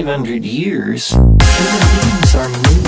500 years, human beings are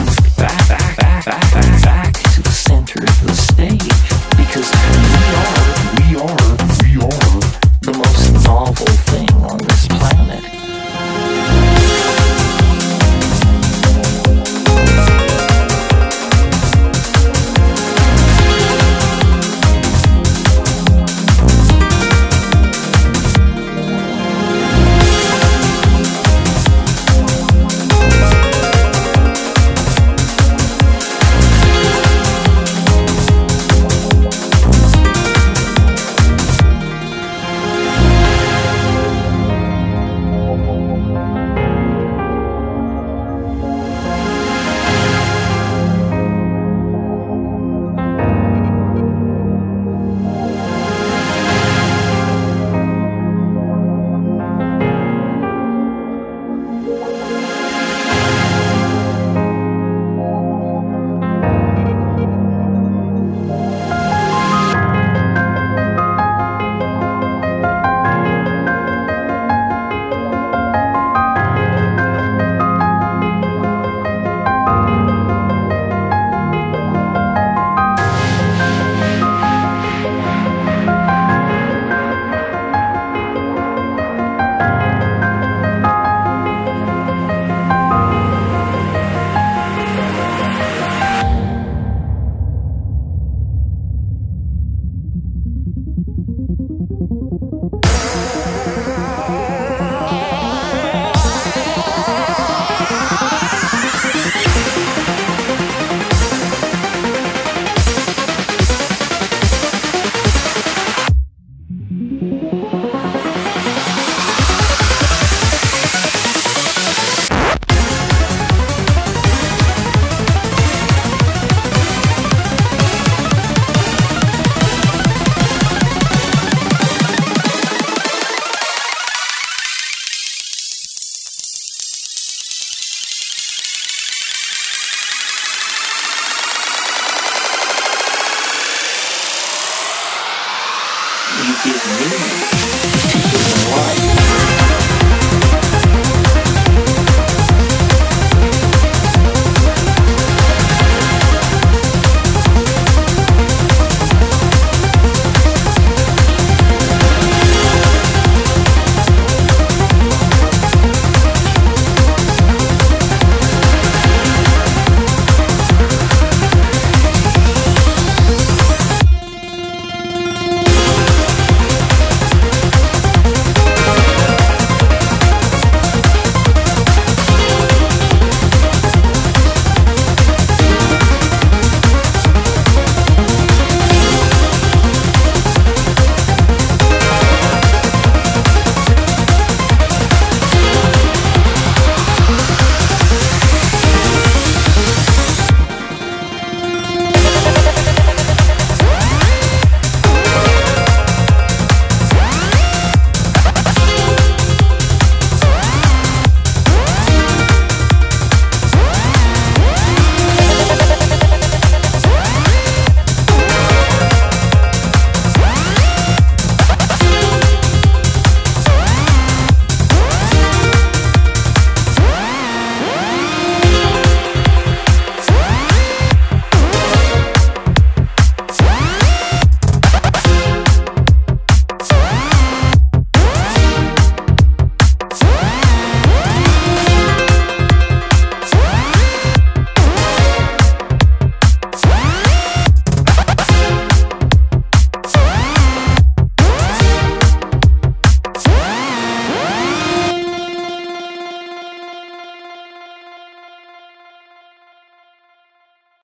Give me